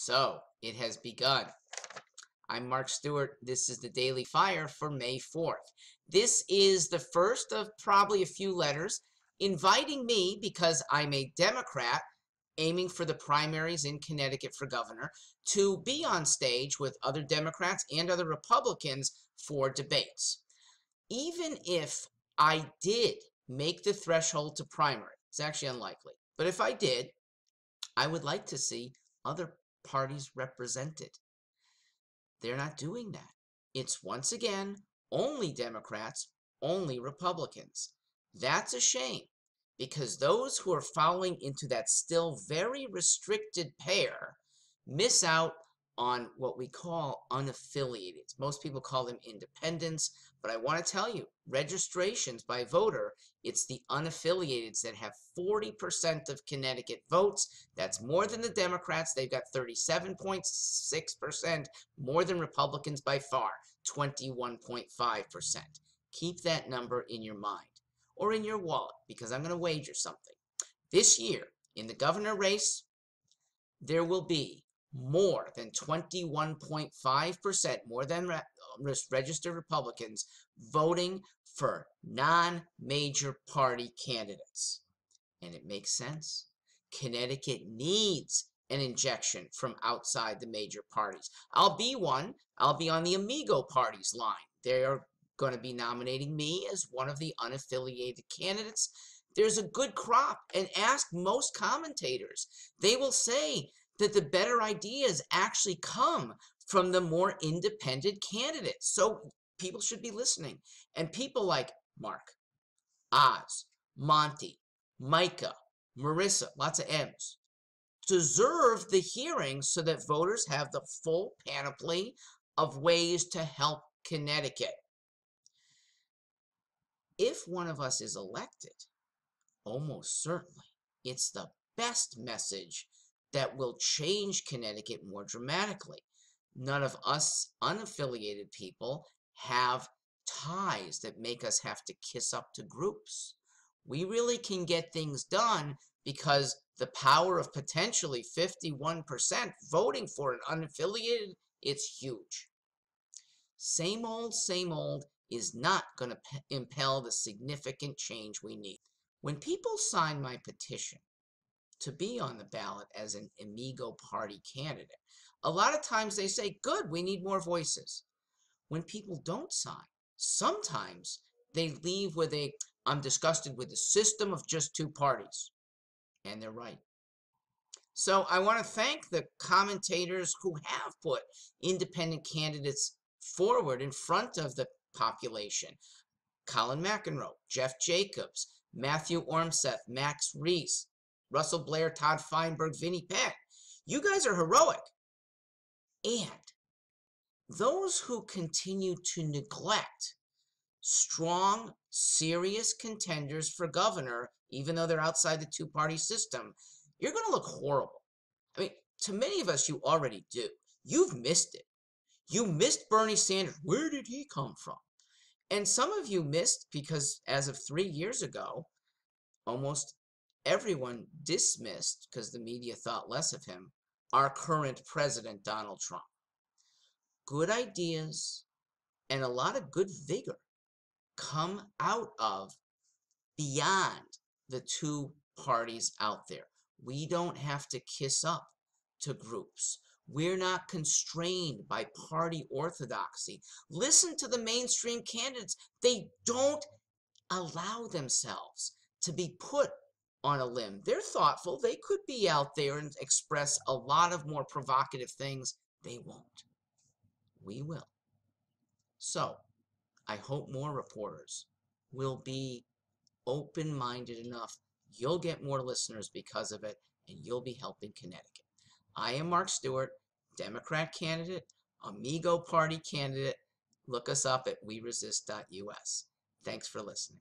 So it has begun. I'm Mark Stewart. This is the Daily Fire for May 4th. This is the first of probably a few letters inviting me, because I'm a Democrat aiming for the primaries in Connecticut for governor, to be on stage with other Democrats and other Republicans for debates. Even if I did make the threshold to primary, it's actually unlikely, but if I did, I would like to see other parties represented. They're not doing that. It's once again only Democrats, only Republicans. That's a shame because those who are falling into that still very restricted pair miss out on what we call unaffiliated. Most people call them independents, but I want to tell you, registrations by voter, it's the unaffiliateds that have 40% of Connecticut votes. That's more than the Democrats. They've got 37.6%, more than Republicans by far, 21.5%. Keep that number in your mind or in your wallet because I'm going to wager something. This year, in the governor race, there will be more than 21.5%, more than re um, registered Republicans voting for non-major party candidates. And it makes sense. Connecticut needs an injection from outside the major parties. I'll be one. I'll be on the Amigo party's line. They're going to be nominating me as one of the unaffiliated candidates. There's a good crop, and ask most commentators. They will say that the better ideas actually come from the more independent candidates. So people should be listening. And people like Mark, Oz, Monty, Micah, Marissa, lots of M's, deserve the hearing so that voters have the full panoply of ways to help Connecticut. If one of us is elected, almost certainly, it's the best message that will change Connecticut more dramatically. None of us unaffiliated people have ties that make us have to kiss up to groups. We really can get things done because the power of potentially 51% voting for an unaffiliated, it's huge. Same old, same old is not going to impel the significant change we need. When people sign my petition, to be on the ballot as an Amigo Party candidate. A lot of times they say, good, we need more voices. When people don't sign, sometimes they leave with a, I'm disgusted with the system of just two parties. And they're right. So I want to thank the commentators who have put independent candidates forward in front of the population. Colin McEnroe, Jeff Jacobs, Matthew Ormseth, Max Reiss, Russell Blair, Todd Feinberg, Vinnie Penn. You guys are heroic. And those who continue to neglect strong, serious contenders for governor, even though they're outside the two-party system, you're going to look horrible. I mean, to many of us, you already do. You've missed it. You missed Bernie Sanders. Where did he come from? And some of you missed because as of three years ago, almost everyone dismissed, because the media thought less of him, our current president, Donald Trump. Good ideas and a lot of good vigor come out of beyond the two parties out there. We don't have to kiss up to groups. We're not constrained by party orthodoxy. Listen to the mainstream candidates. They don't allow themselves to be put on a limb. They're thoughtful. They could be out there and express a lot of more provocative things. They won't. We will. So, I hope more reporters will be open-minded enough. You'll get more listeners because of it, and you'll be helping Connecticut. I am Mark Stewart, Democrat candidate, Amigo Party candidate. Look us up at weresist.us. Thanks for listening.